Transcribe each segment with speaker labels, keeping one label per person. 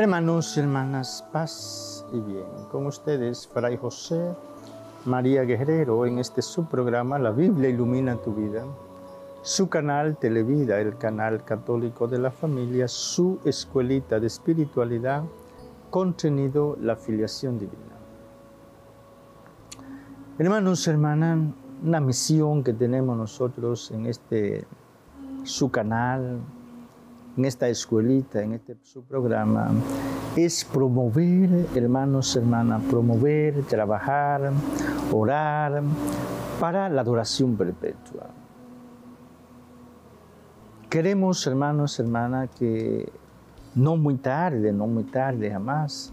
Speaker 1: Hermanos y hermanas, paz y bien. Con ustedes, Fray José María Guerrero, en este subprograma La Biblia ilumina tu vida. Su canal Televida, el canal católico de la familia, su escuelita de espiritualidad, contenido La filiación divina. Hermanos, hermanas, una misión que tenemos nosotros en este su canal, en esta escuelita, en este su programa, es promover, hermanos, hermanas, promover, trabajar, orar para la adoración perpetua. Queremos, hermanos, hermanas, que no muy tarde, no muy tarde jamás,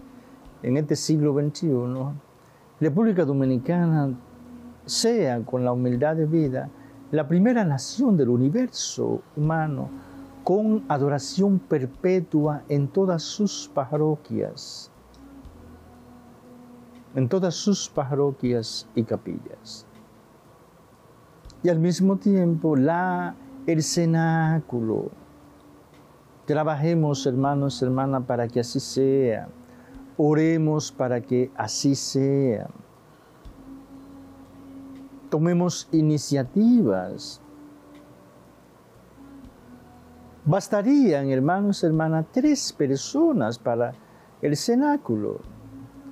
Speaker 1: en este siglo XXI, República Dominicana sea con la humildad de vida la primera nación del universo humano con adoración perpetua en todas sus parroquias, en todas sus parroquias y capillas. Y al mismo tiempo la, el cenáculo. Trabajemos, hermanos, hermanas, para que así sea. Oremos para que así sea. Tomemos iniciativas Bastarían, hermanos, hermanas, tres personas para el cenáculo.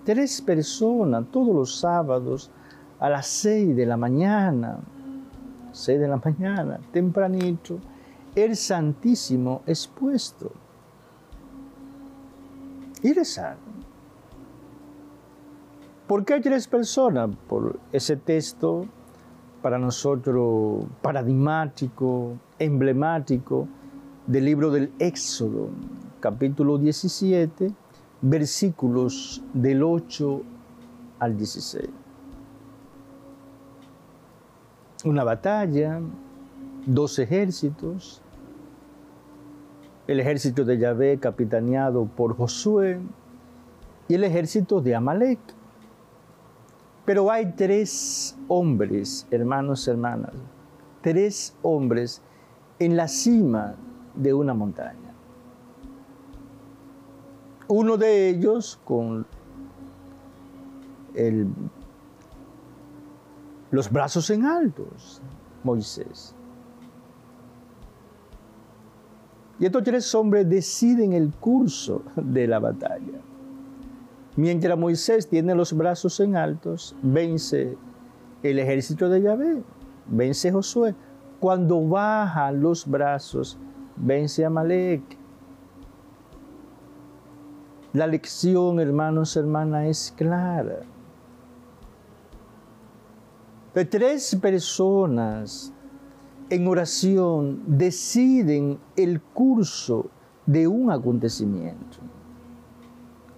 Speaker 1: Tres personas todos los sábados a las seis de la mañana. Seis de la mañana, tempranito, el Santísimo expuesto. Y rezar. ¿Por qué hay tres personas? Por ese texto para nosotros paradigmático, emblemático, del libro del Éxodo, capítulo 17, versículos del 8 al 16. Una batalla, dos ejércitos, el ejército de Yahvé capitaneado por Josué y el ejército de Amalek. Pero hay tres hombres, hermanos, hermanas, tres hombres en la cima de una montaña. Uno de ellos con los brazos en altos, Moisés. Y estos tres hombres deciden el curso de la batalla. Mientras Moisés tiene los brazos en altos, vence el ejército de Yahvé, vence Josué. Cuando baja los brazos, vence a Malek. La lección, hermanos, hermanas, es clara. De tres personas en oración deciden el curso de un acontecimiento.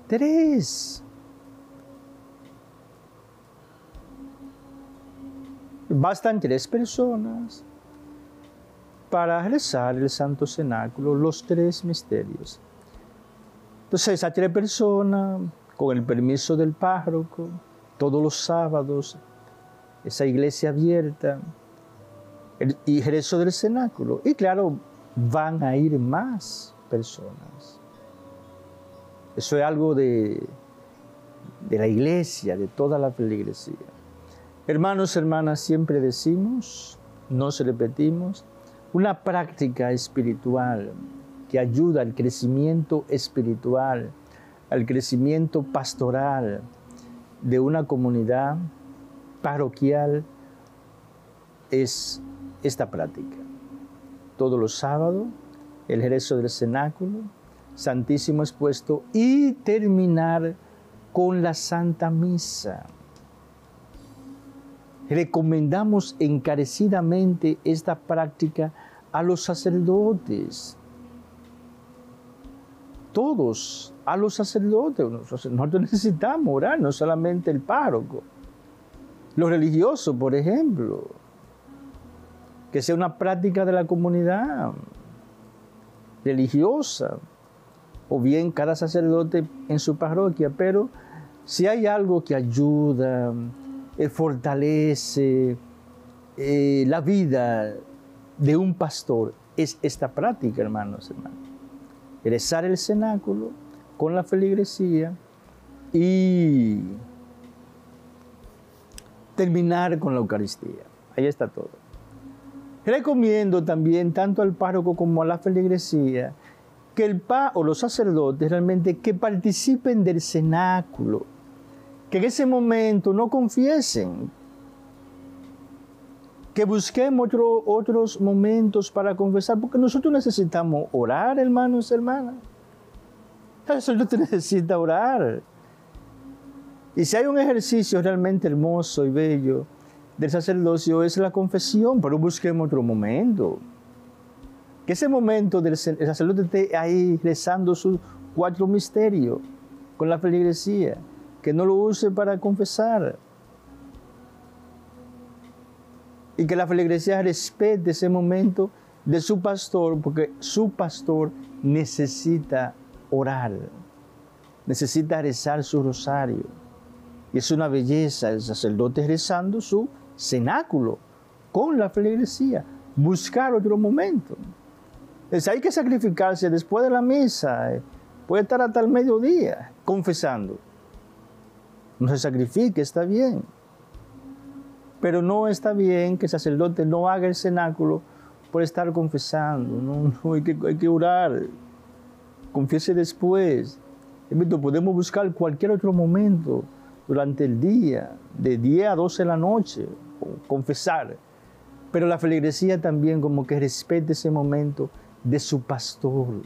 Speaker 1: Tres. Bastan tres personas para rezar el Santo Cenáculo, los tres misterios. Entonces, esas tres personas, con el permiso del párroco, todos los sábados, esa iglesia abierta, y rezo del cenáculo. Y claro, van a ir más personas. Eso es algo de, de la iglesia, de toda la feligresía. Hermanos, hermanas, siempre decimos, nos repetimos, una práctica espiritual que ayuda al crecimiento espiritual, al crecimiento pastoral de una comunidad parroquial es esta práctica. Todos los sábados, el rezo del cenáculo, Santísimo expuesto y terminar con la Santa Misa recomendamos encarecidamente esta práctica a los sacerdotes. Todos, a los sacerdotes. Nosotros necesitamos orar, no solamente el párroco. Los religiosos, por ejemplo. Que sea una práctica de la comunidad religiosa. O bien cada sacerdote en su parroquia. Pero si hay algo que ayuda, eh, fortalece eh, la vida de un pastor es esta práctica, hermanos, hermanos. Rezar el cenáculo, con la feligresía y terminar con la Eucaristía. Ahí está todo. Recomiendo también tanto al párroco como a la feligresía que el pa o los sacerdotes realmente que participen del cenáculo, que en ese momento no confiesen, que busquemos otros momentos para confesar, porque nosotros necesitamos orar, hermanos y hermanas. Sacerdote necesita orar. Y si hay un ejercicio realmente hermoso y bello del sacerdocio es la confesión, pero busquemos otro momento. Que ese momento del sacerdote esté ahí rezando sus cuatro misterios con la feligresía, que no lo use para confesar. Y que la feligresía respete ese momento de su pastor, porque su pastor necesita orar, necesita rezar su rosario. Y es una belleza el sacerdote rezando su cenáculo con la feligresía, buscar otro momento. Es, hay que sacrificarse después de la misa, eh, puede estar hasta el mediodía confesando. No se sacrifique, está bien. Pero no está bien que el sacerdote no haga el cenáculo por estar confesando. No, hay, que, hay que orar. Confiese después. Podemos buscar cualquier otro momento durante el día, de 10 a 12 de la noche, confesar. Pero la feligresía también como que respete ese momento de su pastor,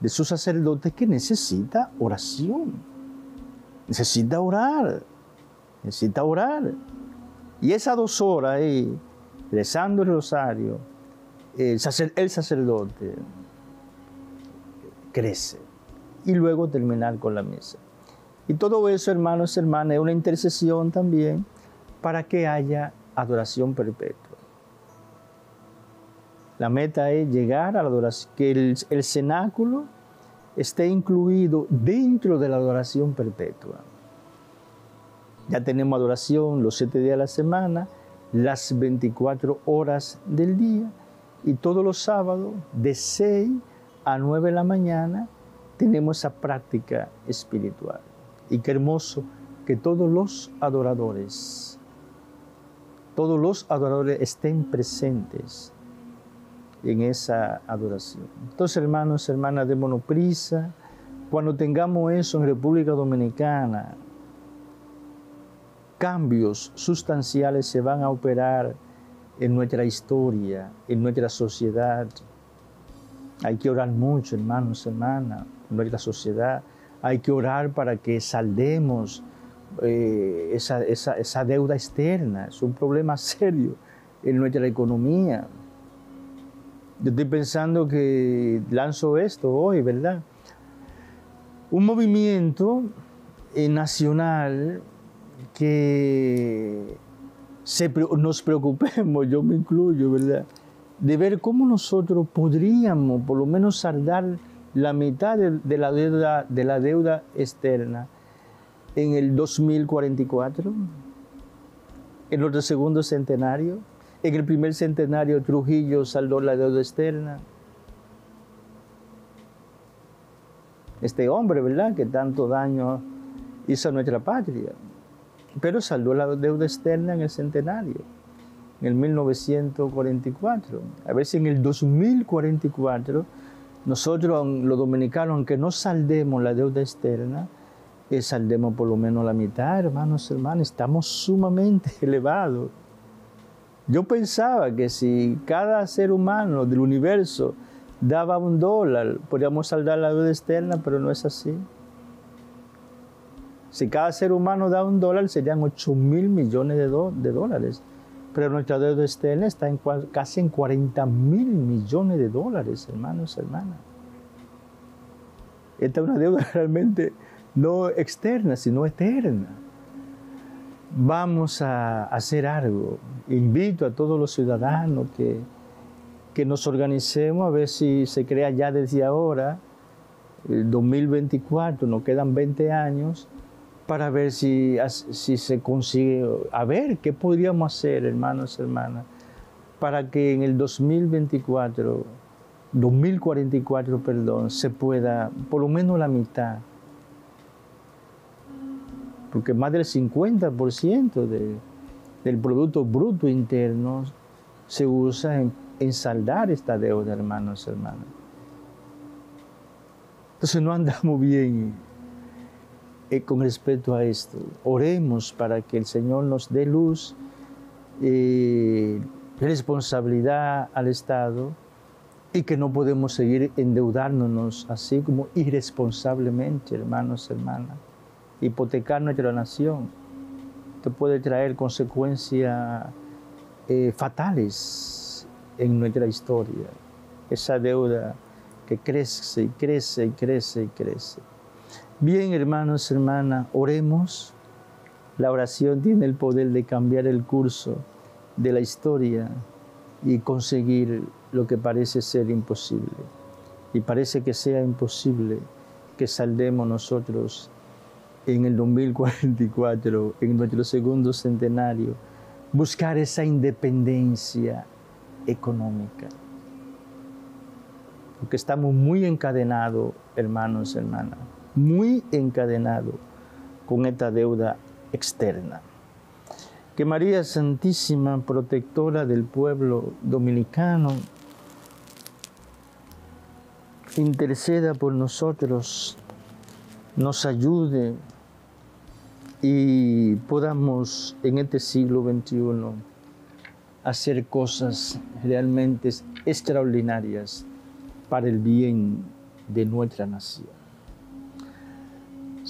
Speaker 1: de su sacerdote que necesita oración. Necesita orar. Necesita orar. Y esas dos horas ahí, rezando el rosario, el, sacerdote crece. Y luego terminar con la misa. Y todo eso, hermanos y hermanas, es una intercesión también para que haya adoración perpetua. La meta es llegar a la adoración, que el, cenáculo esté incluido dentro de la adoración perpetua. Ya tenemos adoración los siete días de la semana, las 24 horas del día y todos los sábados de 6 a 9 de la mañana tenemos esa práctica espiritual. Y qué hermoso que todos los adoradores, todos los adoradores estén presentes en esa adoración. Entonces, hermanos, hermanas, démonos prisa. Cuando tengamos eso en República Dominicana, cambios sustanciales se van a operar en nuestra historia, en nuestra sociedad. Hay que orar mucho, hermanos, hermanas, en nuestra sociedad hay que orar para que saldemos eh, esa, deuda externa. Es un problema serio en nuestra economía. Yo estoy pensando que lanzo esto hoy, ¿verdad? Un movimiento eh, nacional que nos preocupemos, yo me incluyo, ¿verdad? De ver cómo nosotros podríamos por lo menos saldar la mitad de, la deuda, externa en el 2044, en nuestro segundo centenario, en el primer centenario Trujillo saldó la deuda externa. Este hombre, ¿verdad?, que tanto daño hizo a nuestra patria, pero saldó la deuda externa en el centenario, en el 1944. A ver si en el 2044 nosotros, los dominicanos, aunque no saldemos la deuda externa, eh, saldemos por lo menos la mitad, hermanos, hermanas, estamos sumamente elevados. Yo pensaba que si cada ser humano del universo daba un dólar, podríamos saldar la deuda externa, pero no es así. Si cada ser humano da un dólar, serían 8 mil millones de, dólares pero nuestra deuda externa está en casi en 40 mil millones de dólares, hermanos, hermanas. Esta es una deuda realmente no externa, sino eterna. Vamos a hacer algo. Invito a todos los ciudadanos que, que nos organicemos a ver si se crea ya desde ahora, el 2024, nos quedan 20 años, para ver si, si se consigue, a ver qué podríamos hacer, hermanos hermanas, para que en el 2024, 2044, perdón, se pueda, por lo menos la mitad, porque más del 50% de, del Producto Bruto Interno se usa en, en saldar esta deuda, hermanos, hermanas. Entonces no andamos bien eh, con respecto a esto. Oremos para que el Señor nos dé luz, eh, responsabilidad al Estado y que no podemos seguir endeudándonos así como irresponsablemente, hermanos, hermanas, hipotecar nuestra nación. Esto puede traer consecuencias eh, fatales en nuestra historia. Esa deuda que crece y crece y crece y crece. Bien, hermanos, hermanas, oremos. La oración tiene el poder de cambiar el curso de la historia y conseguir lo que parece ser imposible. Y parece que sea imposible que saldemos nosotros en el 2044, en nuestro segundo centenario, buscar esa independencia económica porque estamos muy encadenados, hermanos, hermanas, muy encadenados con esta deuda externa. Que María Santísima, protectora del pueblo dominicano, interceda por nosotros, nos ayude y podamos en este siglo XXI hacer cosas realmente extraordinarias para el bien de nuestra nación.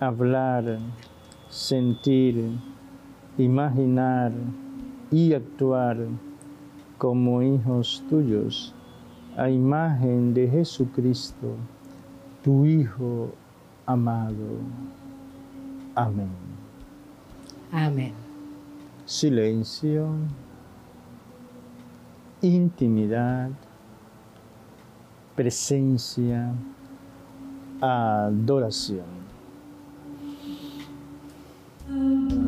Speaker 1: hablar, sentir, imaginar y actuar como hijos tuyos a imagen de Jesucristo, tu Hijo amado. Amén.
Speaker 2: Amén.
Speaker 1: Silencio intimidad, presencia, adoración. Oh.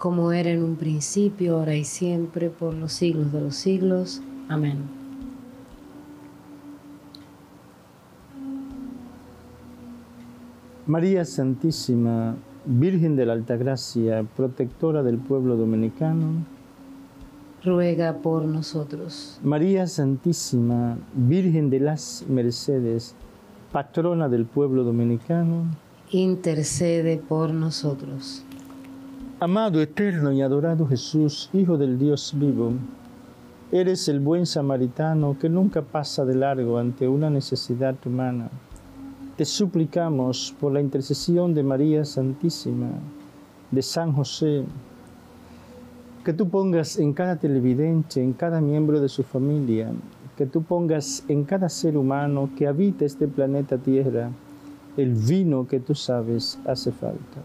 Speaker 2: Como era en un principio, ahora y siempre, por los siglos de los siglos. Amén.
Speaker 1: María Santísima, Virgen de la Altagracia, protectora del pueblo dominicano,
Speaker 2: ruega por nosotros.
Speaker 1: María Santísima, Virgen de las Mercedes, patrona del pueblo dominicano,
Speaker 2: intercede por nosotros.
Speaker 1: Amado, eterno y adorado Jesús, Hijo del Dios vivo, eres el buen samaritano que nunca pasa de largo ante una necesidad humana. Te suplicamos por la intercesión de María Santísima, de San José, que tú pongas en cada televidente, en cada miembro de su familia, que tú pongas en cada ser humano que habita este planeta Tierra el vino que tú sabes hace falta.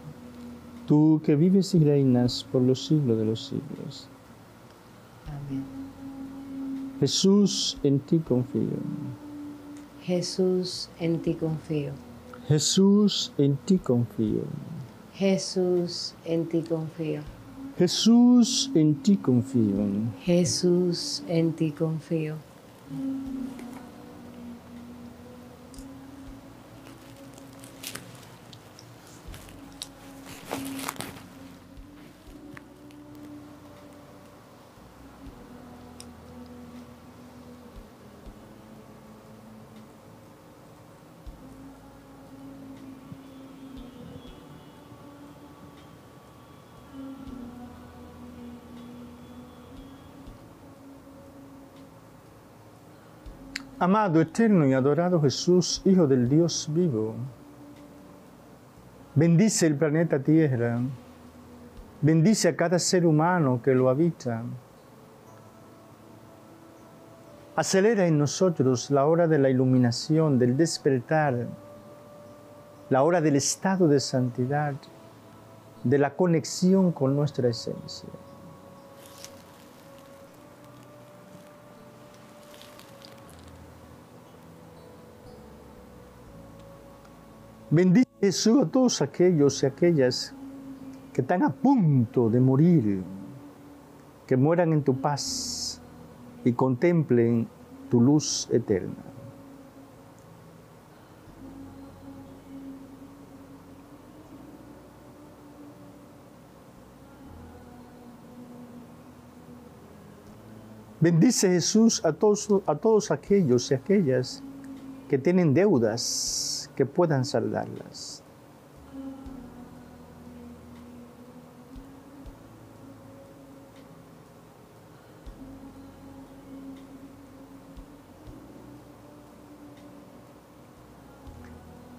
Speaker 1: Tú que vives y reinas por los siglos de los siglos.
Speaker 2: Amén.
Speaker 1: Jesús, en ti confío.
Speaker 2: Jesús, en ti confío.
Speaker 1: Jesús, en ti confío.
Speaker 2: Jesús, en ti confío.
Speaker 1: Jesús, en ti confío.
Speaker 2: Jesús, en ti confío.
Speaker 1: Amado, eterno y adorado Jesús, Hijo del Dios vivo, bendice el planeta Tierra, bendice a cada ser humano que lo habita. Acelera en nosotros la hora de la iluminación, del despertar, la hora del estado de santidad, de la conexión con nuestra esencia. Bendice Jesús a todos aquellos y aquellas que están a punto de morir, que mueran en tu paz y contemplen tu luz eterna. Bendice Jesús a todos, a todos aquellos y aquellas que tienen deudas que puedan saldarlas.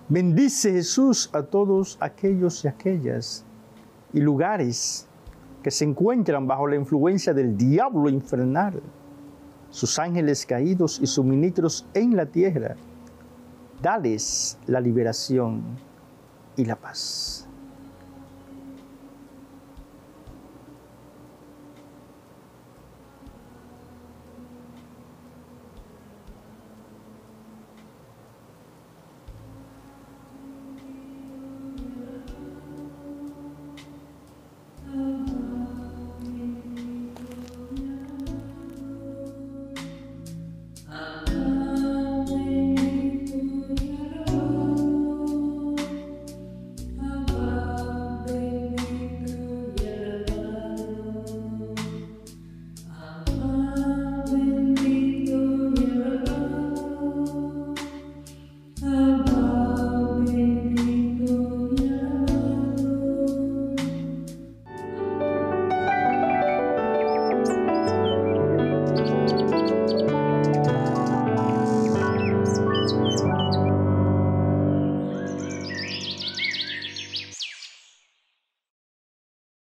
Speaker 1: Bendice Jesús a todos aquellos y aquellas y lugares que se encuentran bajo la influencia del diablo infernal, sus ángeles caídos y sus ministros en la tierra Dales la liberación y la paz.